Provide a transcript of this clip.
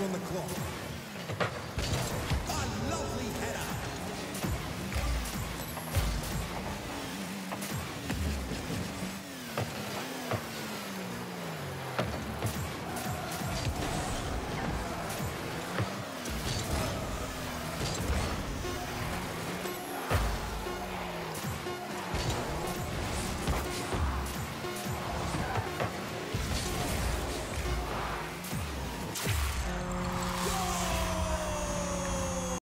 on the clock.